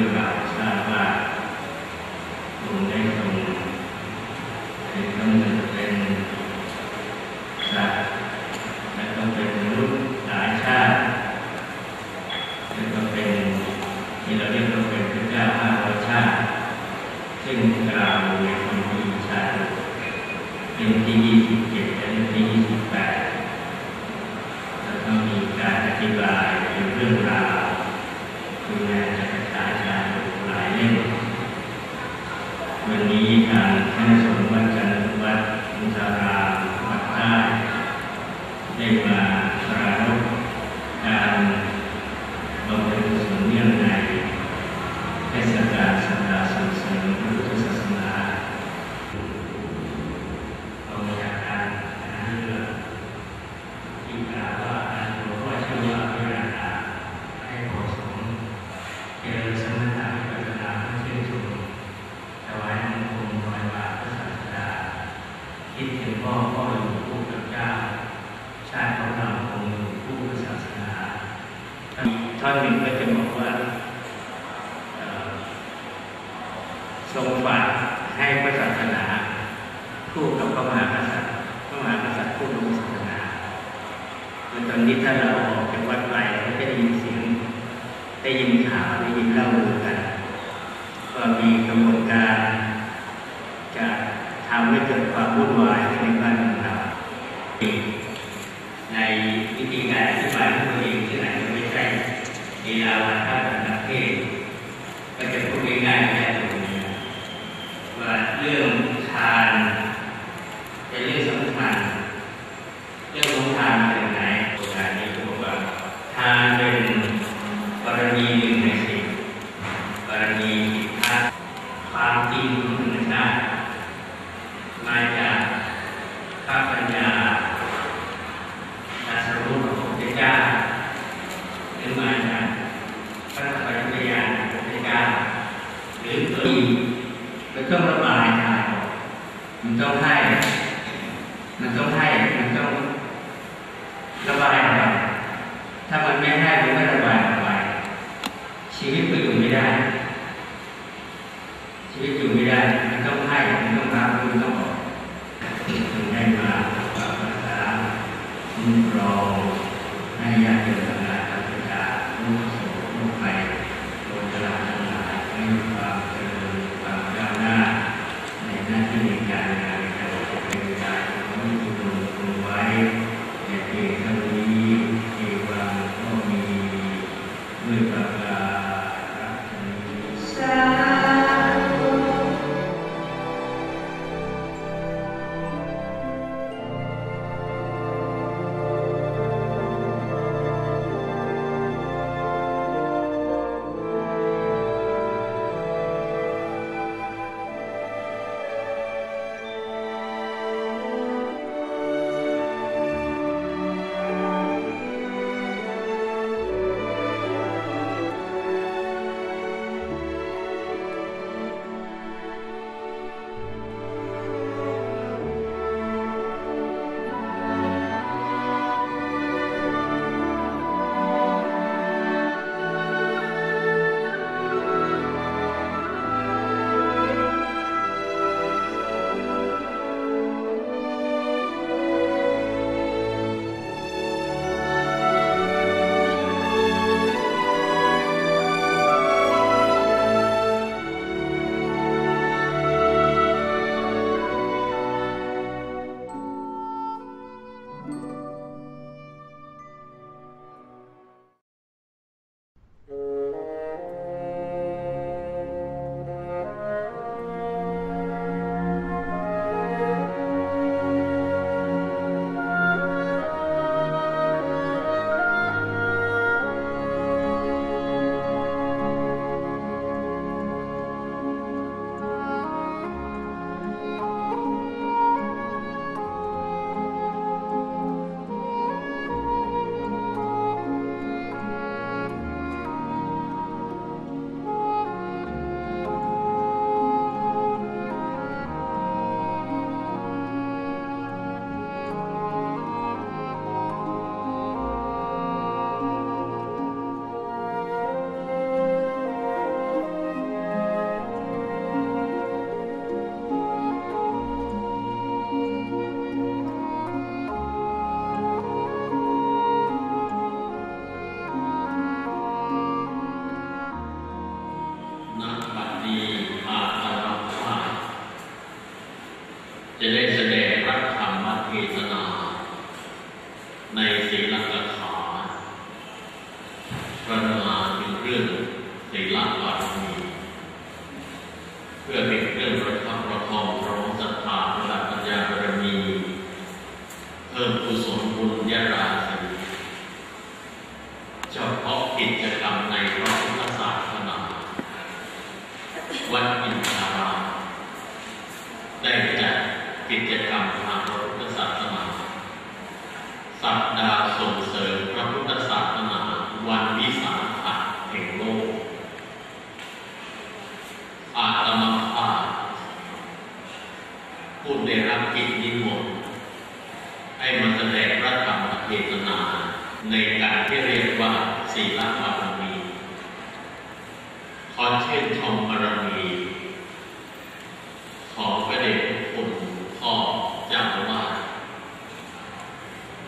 โอาทราบว่าหลวงได้ทรงในกำเนิดเป็นสัตว์และก็เป็นมนุษย์หลายชาติและก็เป็นที่เราเรียกว่าเป็นข้าห้าร้อชาติ ซึ่งกล่าวในคำพิาตินที่ยี่สิบเจ็ดและแล้วก็มีการอธิบายเรื่องราว Amen. วันนี้การคณะสงฆ์วัจันทวัดมุสารามวัดใต้ ตอนนี้ถ้าเราออกจากวัดไปก็จะได้ยินเสียงได้ยินข่าวได้ยินเล่าลือกัน ก็มีกระบวนการจะทำให้เกิดความวุ่นวายในบ้านเมืองเราในวิธีการอธิบายของตัวเองที่อาจจะไม่ใช่ลีลาวาทะแบบนักเทศก็จะพูดง่ายๆแค่ตรงนี้ว่าเรื่องทานเป็นเรื่องสำคัญเรื่องของทานเป็นไหน ทานเป็นกรณีหนึ่งในสิบกรณีผิดพลาดความจริงธรรมชาติมาจากพระปัญญาตรัสรู้ของพระเจ้าหรือมาจากพระปัญญาของพระเจ้าหรือตัวเองก็ต้องระบายทายออกมันต้องให้ มันต้องให้ มันต้องระบายออกไป ถ้ามันไม่ให้มันไม่ระบายออกไปชีวิตก็อยู่ไม่ได้ ชีวิตอยู่ไม่ได้ มันต้องให้มันต้องรับมันต้องออกจึงได้มาปรับภาษาคุ้มครอง เพิ่มกุศลบุญยราศีเฉพาะกิจกรรมในพระพุทธศาสนาวัดอินทรารามได้จัดกิจกรรมทางพระพุทธศาสนาสัปดาห์ส่งเสริมพระพุทธศาสนาวันวิสาขะแห่งโลกอาตมาภาพผู้ได้รับกิจนิมนต์ ให้มาแสดงพระธรรมเทศนา ในการที่เรียกว่าศีลบารมีขอเชิญชมบารมี ขอพระเดชพระคุณพ่อเจ้าอาวา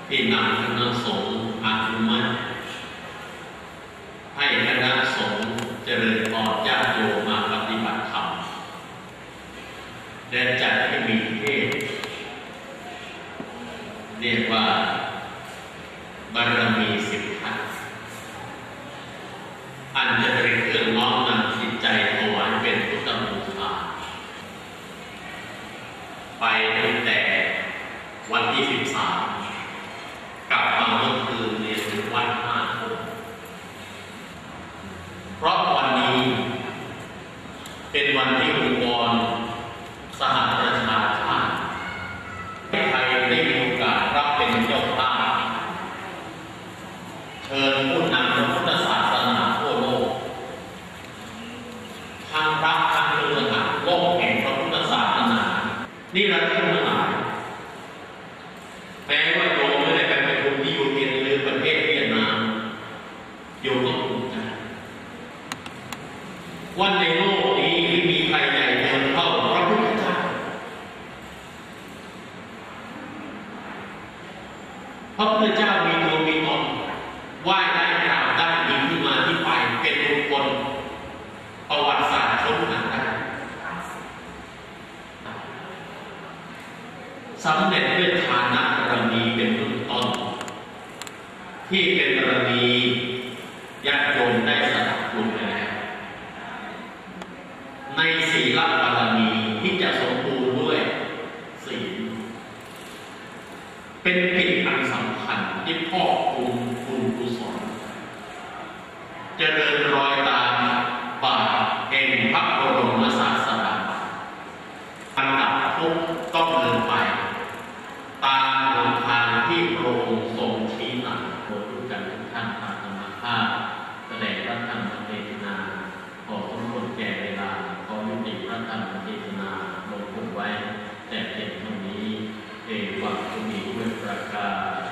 ที่นำคณะสงฆ์อนุมัติให้คณะสงฆ์เจริญพรญาติโยมมาปฏิบัติธรรมและจัดให้มีเทศ เรียกว่า บารมีสิบทัศน์อันจะเป็นเครื่องน้อมนำจิตใจถวายเป็นพุทธบูชาไปตั้งแต่วันที่สิบสามกลับมาเมื่อคืนในวันห้าทุ่มเพราะวันนี้ เป็นวันที่องค์กรสหประชาชาติไทยได้มีโอกาสรับเป็นเจ้าภาพเชิญผู้นำพระพุทธศาสนาทั่วโลกทั้งพระทั้งเรือหาโลกแห่งพระพุทธศาสนา นี่เราที่ทั้งหลายแม้ว่าโยมไม่ได้ไปประชุมที่อยู่เทียนหรือประเทศเวียดนามโยมก็ภูมิใจ วันในโลกนี้ไม่มีใครใหญ่เกินเท่าพระพุทธเจ้าพระพุทธเจ้ามีตัวมีตนไหว้ได้กล่าวได้มีที่มาที่ไปเป็นบุคคลประวัติศาสตร์ชนหานได้สำเร็จด้วยฐานะบารมีเป็นเบื้องต้นที่เป็นบารมีญาติโยมได้สนับสนุน ในศีลบารมีที่จะสมบูรณ์ด้วยศีลเป็นกิจอันสำคัญที่พ่อคุณคุณกุศลจะเดินรอยตามบาทเองพระบรมศาสดาอันดับทุกต้องเดินไป ตามหนทางที่พระองค์ทรงชี้นำโปรดรู้กันทุกท่านตามธรรมชาติแสดงรัตนเทศนาขอสมบูรณ์แก่ ระธรรมเทศนาลงทุไว้ แต่เพียงเท่านี้เอวังทุมีด้วยประกาศ